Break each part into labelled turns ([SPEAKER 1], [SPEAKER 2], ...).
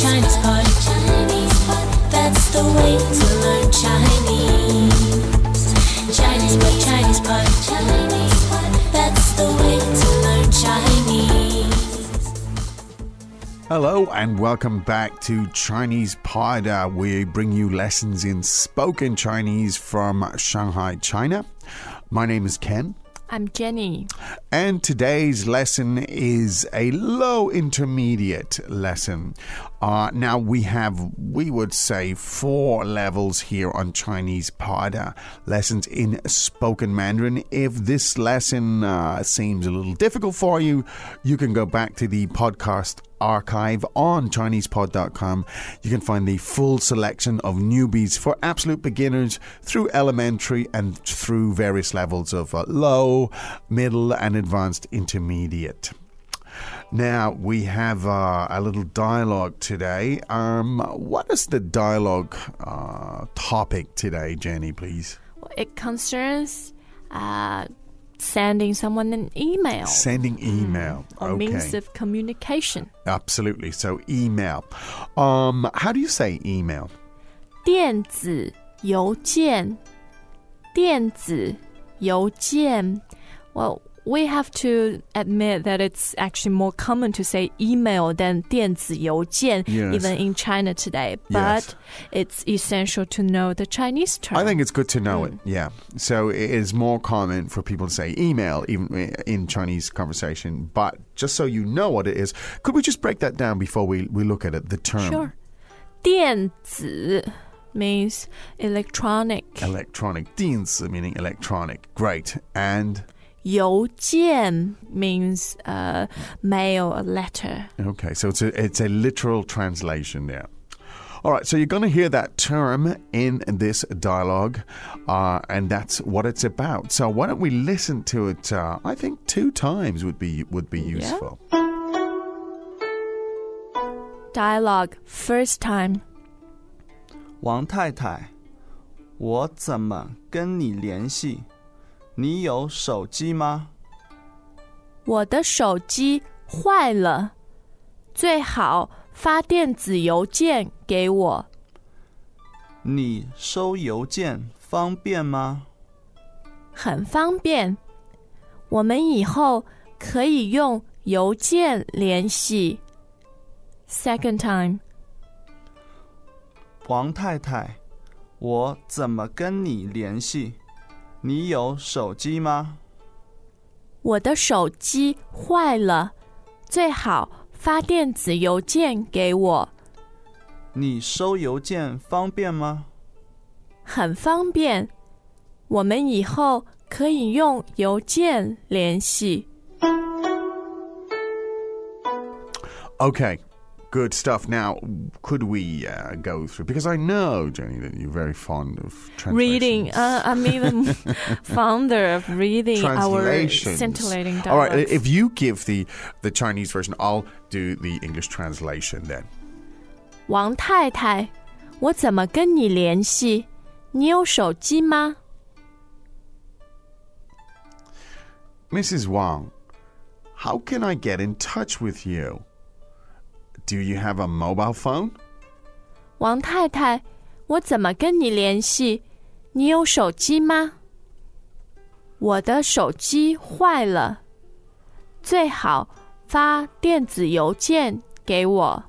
[SPEAKER 1] Chinese Pod. That's the way to learn Chinese. Chinese Pod, Chinese Pod. That's the way to learn Chinese.
[SPEAKER 2] Hello and welcome back to Chinese Pod. Uh, we bring you lessons in spoken Chinese from Shanghai, China. My name is Ken.
[SPEAKER 3] I'm Jenny.
[SPEAKER 2] And today's lesson is a low intermediate lesson. Uh, now, we have, we would say, four levels here on Chinese uh, lessons in spoken Mandarin. If this lesson uh, seems a little difficult for you, you can go back to the podcast archive on ChinesePod.com. You can find the full selection of newbies for absolute beginners through elementary and through various levels of uh, low, middle, and advanced intermediate. Now we have uh, a little dialogue today. Um, what is the dialogue uh, topic today, Jenny? Please.
[SPEAKER 3] Well, It concerns uh, sending someone an email.
[SPEAKER 2] Sending email.
[SPEAKER 3] or
[SPEAKER 2] okay.
[SPEAKER 3] means of communication.
[SPEAKER 2] Absolutely. So email. Um, how do you say email?
[SPEAKER 3] 电子邮件，电子邮件. Well, we have to admit that it's actually more common to say email than 电子邮件,
[SPEAKER 2] Yes.
[SPEAKER 3] even in China today. But
[SPEAKER 2] Yes.
[SPEAKER 3] it's essential to know the Chinese term.
[SPEAKER 2] I think it's good to know it. Yeah. So it is more common for people to say email even in Chinese conversation. But just so you know what it is, could we just break that down before we, we look at it? The term
[SPEAKER 3] Sure. 电子 means electronic.
[SPEAKER 2] electronic, 电子 meaning electronic. Great. And
[SPEAKER 3] 邮件 means uh, mail, a letter.
[SPEAKER 2] Okay, so it's a, it's a literal translation there. All right, so you're going to hear that term in this dialogue, uh, and that's what it's about. So why don't we listen to it? Uh, I think two times would be would be useful.
[SPEAKER 3] Dialogue first time.
[SPEAKER 4] 王太太，我怎么跟你联系？ 你有手机吗？
[SPEAKER 3] 我的手机坏了，最好发电子邮件给我。
[SPEAKER 4] 你收邮件方便吗？
[SPEAKER 3] 很方便。我们以后可以用邮件联系。Second time.
[SPEAKER 4] 王太太，我怎么跟你联系？你有手机吗？
[SPEAKER 3] 我的手机坏了，最好发电子邮件给我。
[SPEAKER 4] 你收邮件方便吗？
[SPEAKER 3] 很方便。我们以后可以用邮件联系。
[SPEAKER 2] Okay, good stuff. Now, could we uh, go through? Because I know, Jenny, that you're very fond of
[SPEAKER 3] Reading.
[SPEAKER 2] translations.
[SPEAKER 3] Uh, I'm even fonder of reading our
[SPEAKER 2] Translations.
[SPEAKER 3] scintillating
[SPEAKER 2] All right,
[SPEAKER 3] dialogues.
[SPEAKER 2] if you give the the Chinese version, I'll do the English translation then.
[SPEAKER 3] 王太太，我怎么跟你联系？你有手机吗？
[SPEAKER 2] Mrs. Wang, how can I get in touch with you? Do you have a mobile phone?
[SPEAKER 3] 王太太，我怎么跟你联系？你有手机吗？我的手机坏了，最好发电子邮件给我。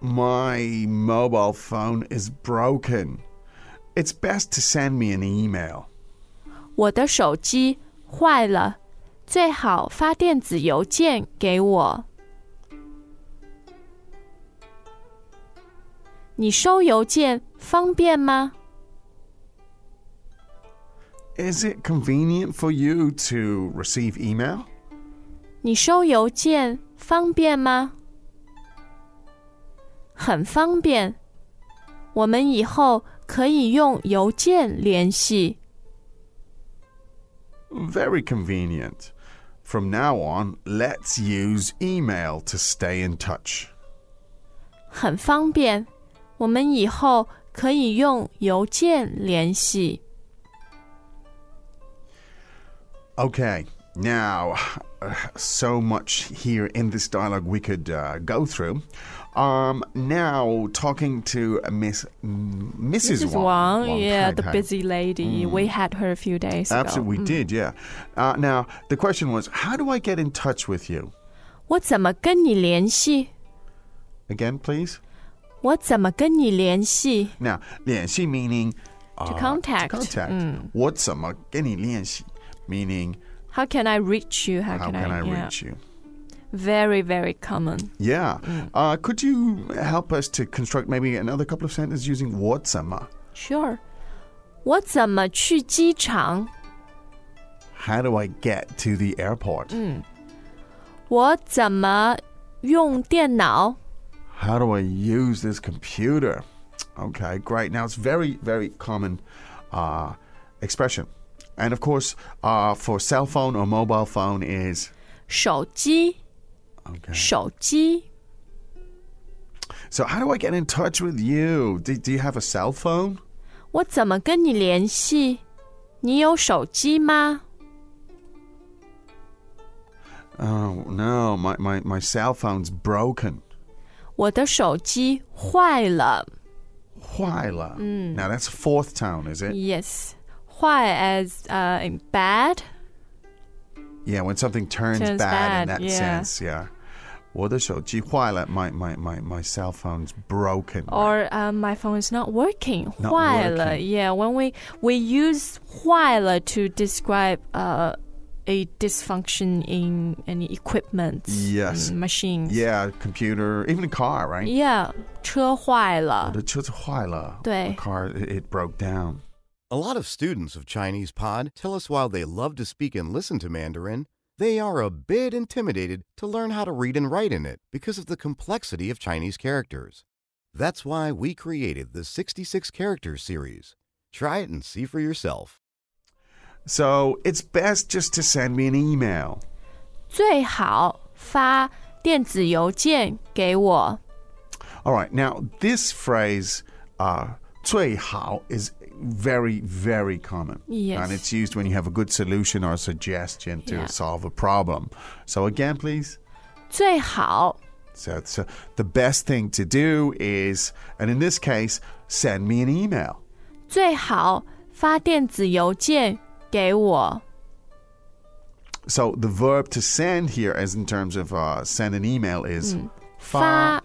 [SPEAKER 2] My mobile phone is broken. It's best to send me an email.
[SPEAKER 3] 我的手机坏了， 最好发电子邮件给我。你收邮件方便吗
[SPEAKER 2] ？Is it convenient for you to receive email?
[SPEAKER 3] 你收邮件方便吗？很方便。我们以后可以用邮件联系。
[SPEAKER 2] Very convenient. From now on, let's use email to stay in touch.
[SPEAKER 3] 很方便。我们以后可以用邮件联系。
[SPEAKER 2] Okay, Now, uh, so much here in this dialogue we could uh, go through. Um, now, talking to Miss mm, Mrs.
[SPEAKER 3] Mrs.
[SPEAKER 2] Wang.
[SPEAKER 3] Wang,
[SPEAKER 2] Wang
[SPEAKER 3] yeah, the
[SPEAKER 2] Taihai.
[SPEAKER 3] busy lady. We had her a few days
[SPEAKER 2] Absolutely, we
[SPEAKER 3] ago.
[SPEAKER 2] did, yeah. Uh, now, the question was, how do I get in touch with you?
[SPEAKER 3] 我怎么跟你联系？
[SPEAKER 2] Again, please.
[SPEAKER 3] 我怎么跟你联系
[SPEAKER 2] Now, 联系 meaning uh,
[SPEAKER 3] To contact.
[SPEAKER 2] contact.
[SPEAKER 3] 嗯。
[SPEAKER 2] 我怎么跟你联系 meaning
[SPEAKER 3] ？How can I reach you? How,
[SPEAKER 2] how
[SPEAKER 3] can,
[SPEAKER 2] can I
[SPEAKER 3] yeah.
[SPEAKER 2] reach you?
[SPEAKER 3] Very, very common.
[SPEAKER 2] Yeah.
[SPEAKER 3] Mm.
[SPEAKER 2] Uh, could you help us to construct maybe another couple of sentences using 我怎么?
[SPEAKER 3] Sure. 我怎么去机场？
[SPEAKER 2] How do I get to the airport?
[SPEAKER 3] Mm. 我怎么用电脑？
[SPEAKER 2] How do I use this computer? Okay, great. Now it's very, very common uh, expression. And of course, uh, for cell phone or mobile phone is
[SPEAKER 3] 手机，
[SPEAKER 2] Okay.
[SPEAKER 3] 手机.
[SPEAKER 2] So how do I get in touch with you? Do, do you have a cell phone?
[SPEAKER 3] 我怎么跟你联系？你有手机吗
[SPEAKER 2] ？Oh no, my, my, my cell phone's broken.
[SPEAKER 3] 我的手机坏了。
[SPEAKER 2] Huayla. Mm. Now that's fourth tone, is it?
[SPEAKER 3] Yes. Huai as uh, in bad.
[SPEAKER 2] Yeah, when something turns,
[SPEAKER 3] Turns
[SPEAKER 2] bad, in
[SPEAKER 3] bad,
[SPEAKER 2] that
[SPEAKER 3] yeah.
[SPEAKER 2] sense, yeah. 我的手机坏了. My, my, my, my cell phone's broken.
[SPEAKER 3] Or uh, my phone is not working.
[SPEAKER 2] Not
[SPEAKER 3] 坏了.
[SPEAKER 2] working.
[SPEAKER 3] Yeah, when we we use 坏了 to describe uh, a dysfunction in any equipment,
[SPEAKER 2] Yes.
[SPEAKER 3] mm, machines.
[SPEAKER 2] Yeah, computer, even a car, right?
[SPEAKER 3] Yeah, 车坏了。
[SPEAKER 2] 我的车子坏了.
[SPEAKER 3] 对。
[SPEAKER 2] The car, it, it broke down.
[SPEAKER 5] A lot of students of Chinese Pod tell us while they love to speak and listen to Mandarin, they are a bit intimidated to learn how to read and write in it because of the complexity of Chinese characters. That's why we created the 66 Characters series. Try it and see for yourself.
[SPEAKER 2] So it's best just to send me an email.
[SPEAKER 3] 最好发电子邮件给我。
[SPEAKER 2] All right, now this phrase, uh, 最好 is very, very common.
[SPEAKER 3] Yes.
[SPEAKER 2] And it's used when you have a good solution or a suggestion to
[SPEAKER 3] Yeah.
[SPEAKER 2] solve a problem. So again, please.
[SPEAKER 3] 最好
[SPEAKER 2] So, so the best thing to do is, and in this case, send me an email.
[SPEAKER 3] 最好发电子邮件给我。
[SPEAKER 2] So the verb to send here, as in terms of uh, send an email, is
[SPEAKER 3] Fa.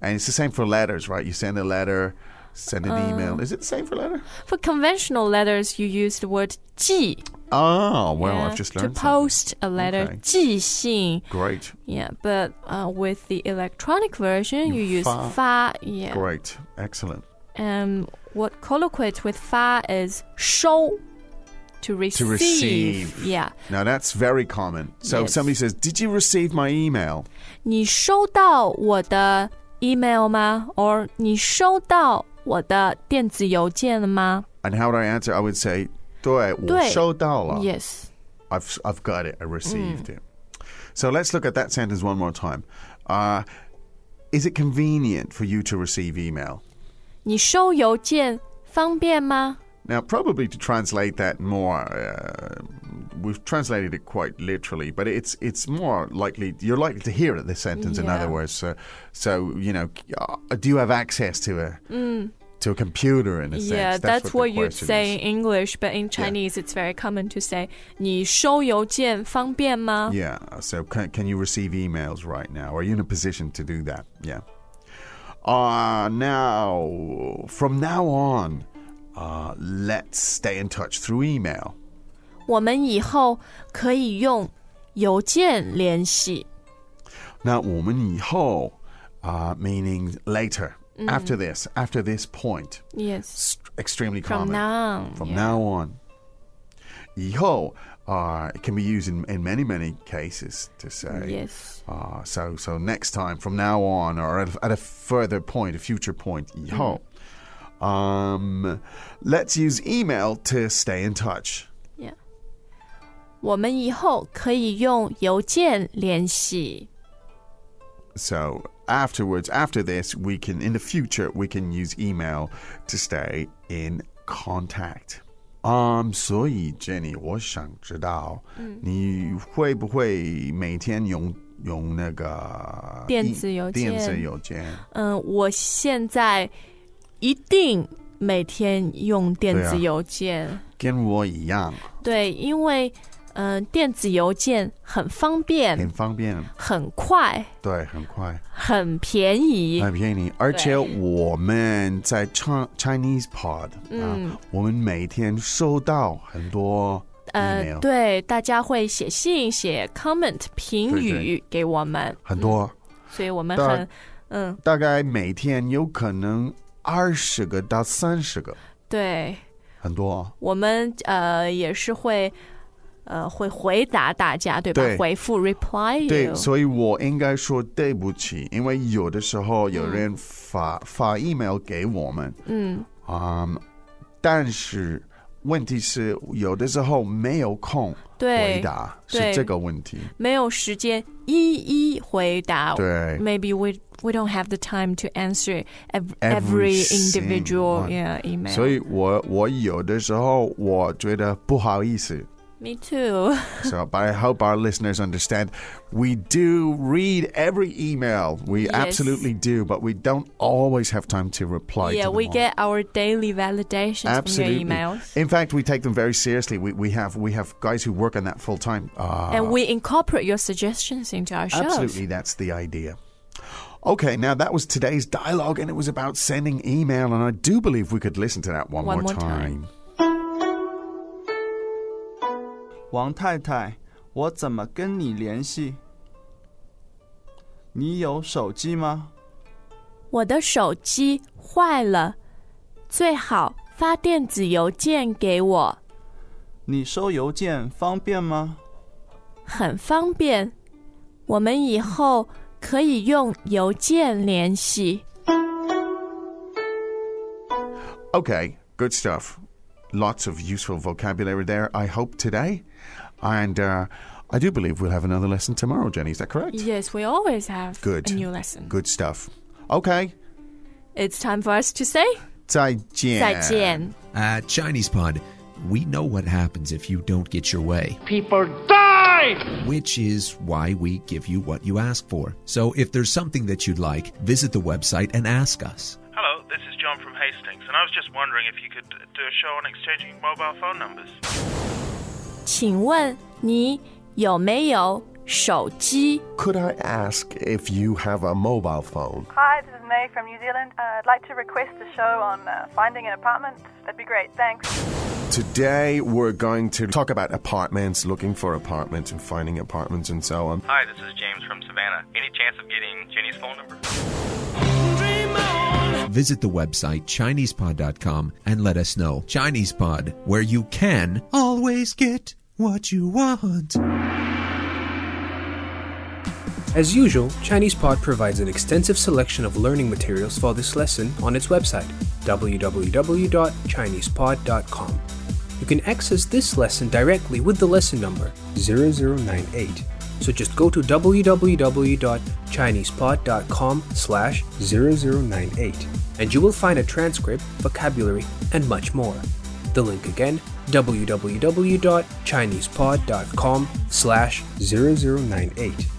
[SPEAKER 2] and it's the same for letters, right? You send a letter, send an
[SPEAKER 3] Uh.
[SPEAKER 2] email. Is it the same for letter?
[SPEAKER 3] For conventional letters, you use the word 寄
[SPEAKER 2] Oh, well,
[SPEAKER 3] yeah,
[SPEAKER 2] I've just
[SPEAKER 3] to
[SPEAKER 2] learned something.
[SPEAKER 3] post a letter.
[SPEAKER 2] Okay.
[SPEAKER 3] 寄信
[SPEAKER 2] Great,
[SPEAKER 3] Yeah, but uh, with the electronic version, you,
[SPEAKER 2] You
[SPEAKER 3] use
[SPEAKER 2] 发
[SPEAKER 3] fa. Yeah.
[SPEAKER 2] great, excellent.
[SPEAKER 3] And what colloquates with fa is 收 to receive.
[SPEAKER 2] receive.
[SPEAKER 3] Yeah.
[SPEAKER 2] Now that's very common. So
[SPEAKER 3] Yes.
[SPEAKER 2] somebody says, "Did you receive my email?"
[SPEAKER 3] 你收到我的 email 吗？or 你收到 我的电子邮件了吗
[SPEAKER 2] And how would I answer? I would say, 对，我
[SPEAKER 3] 对。
[SPEAKER 2] 收到了。
[SPEAKER 3] ？Yes.
[SPEAKER 2] I've I've got it. I received
[SPEAKER 3] Mm.
[SPEAKER 2] it. So let's look at that sentence one more time. Uh, is it convenient for you to receive email?
[SPEAKER 3] 你收邮件方便吗？
[SPEAKER 2] Now, probably to translate that more, uh, we've translated it quite literally, but it's it's more likely you're likely to hear it. The sentence, in other
[SPEAKER 3] Yeah.
[SPEAKER 2] words. So, so you know, uh, do you have access to a to a computer in a sense?
[SPEAKER 3] Mm. Yeah, that's,
[SPEAKER 2] the
[SPEAKER 3] what you'd
[SPEAKER 2] question
[SPEAKER 3] say
[SPEAKER 2] is.
[SPEAKER 3] in English, but in Chinese, it's very common to say 你收邮件方便吗
[SPEAKER 2] Yeah. So can, can you receive emails right now? Are you in a position to do that? Yeah. Uh, now, from now on, uh, let's stay in touch through email.
[SPEAKER 3] 我们以后可以用邮件联系。
[SPEAKER 2] Now, 我们以后, uh, meaning later, after this, after this point,
[SPEAKER 3] Yes.
[SPEAKER 2] s- extremely
[SPEAKER 3] From
[SPEAKER 2] common.
[SPEAKER 3] now on.
[SPEAKER 2] From
[SPEAKER 3] yeah.
[SPEAKER 2] now on. 以后, uh, it can be used in, in many, many cases to say.
[SPEAKER 3] Yes.
[SPEAKER 2] Uh, so, so next time, from now on, or at, at a further point, a future point, 以后, um, let's use email to stay in touch.
[SPEAKER 3] Yeah. 我们以后可以用邮件联系。
[SPEAKER 2] So afterwards, after this, we can, in the future, we can use email to stay in contact. 嗯，所以 Jenny，我想知道，你会不会每天用用那个
[SPEAKER 3] 电子邮件
[SPEAKER 2] 电子邮件，
[SPEAKER 3] 嗯，我现在一定每天用电子
[SPEAKER 2] 对啊
[SPEAKER 3] 邮件。
[SPEAKER 2] 跟我一样，
[SPEAKER 3] 对，因为 嗯、呃电子邮件很方便、
[SPEAKER 2] 很方便，
[SPEAKER 3] 很快、
[SPEAKER 2] 对，很快，
[SPEAKER 3] 很便宜。
[SPEAKER 2] 很便宜。而且我们在 Chi- Chinese Pod
[SPEAKER 3] 嗯。
[SPEAKER 2] 啊，我们每天收到很多
[SPEAKER 3] 呃对，大家会写信、写 comment 评语给我们，
[SPEAKER 2] 很多，
[SPEAKER 3] 所以我们很嗯，
[SPEAKER 2] 大概每天有可能二十个到三十个，
[SPEAKER 3] 对，
[SPEAKER 2] 很多。
[SPEAKER 3] 我们呃也是会呃会回答大家对吧？回复 reply
[SPEAKER 2] 对所以我应该说对不起因为有的时候有人发发 email 给我们
[SPEAKER 3] 嗯。
[SPEAKER 2] 啊但是问题是有的时候没有空回答是这个问题。
[SPEAKER 3] 没有时间一一回答
[SPEAKER 2] 对。
[SPEAKER 3] maybe we we don't have the time to answer
[SPEAKER 2] every
[SPEAKER 3] individual yeah email
[SPEAKER 2] 所以我我有的时候我觉得不好意思
[SPEAKER 3] Me too.
[SPEAKER 2] So, but I hope our listeners understand. We do read every email. We
[SPEAKER 3] Yes.
[SPEAKER 2] absolutely do, but we don't always have time to reply
[SPEAKER 3] yeah,
[SPEAKER 2] to them
[SPEAKER 3] we
[SPEAKER 2] all.
[SPEAKER 3] get our daily validations
[SPEAKER 2] Absolutely.
[SPEAKER 3] from your emails.
[SPEAKER 2] In fact, we take them very seriously. We, we have we have guys who work on that full time. Uh,
[SPEAKER 3] and we incorporate your suggestions into our shows.
[SPEAKER 2] absolutely, that's the idea. Okay, now that was today's dialogue, and it was about sending email, and I do believe we could listen to that one,
[SPEAKER 3] One
[SPEAKER 2] more
[SPEAKER 3] more time.
[SPEAKER 4] 王太太，我怎么跟你联系？你有手机吗？
[SPEAKER 3] 我的手机坏了，最好发电子邮件给我，
[SPEAKER 4] 你收邮件方便吗？
[SPEAKER 3] 很方便。我们以后可以用邮件联系。
[SPEAKER 2] Okay, good stuff. Lots of useful vocabulary there, I hope, today. And uh, I do believe we'll have another lesson tomorrow, Jenny. Is that correct?
[SPEAKER 3] Yes, we always have
[SPEAKER 2] Good.
[SPEAKER 3] a new lesson.
[SPEAKER 2] Good stuff. Okay.
[SPEAKER 3] It's time for us to say
[SPEAKER 2] 再见.
[SPEAKER 3] 再见。
[SPEAKER 6] At Chinese Pod, we know what happens if you don't get your way,
[SPEAKER 7] People die!
[SPEAKER 6] which is why we give you what you ask for. So if there's something that you'd like, visit the website and ask us.
[SPEAKER 7] Hastings, and I was just wondering if you could do a show on exchanging mobile phone numbers.
[SPEAKER 3] 请问你有没有手机？
[SPEAKER 8] Could I ask if you have a mobile phone?
[SPEAKER 9] Hi, this is May from New Zealand. Uh, I'd like to request a show on uh, finding an apartment. That'd be great. Thanks.
[SPEAKER 8] Today we're going to talk about apartments, looking for apartments and finding apartments and so on.
[SPEAKER 10] Hi, this is James from Savannah. Any chance of getting Jenny's phone number?
[SPEAKER 6] Visit the website ChinesePod.com and let us know. ChinesePod, where you can always get what you want.
[SPEAKER 11] As usual, ChinesePod provides an extensive selection of learning materials for this lesson on its website, www.chinesepod.com. You can access this lesson directly with the lesson number 0098. So just go to www.chinesepod.com slash 0098 and you will find a transcript, vocabulary, and much more. The link again, www.chinesepod.com slash 0098.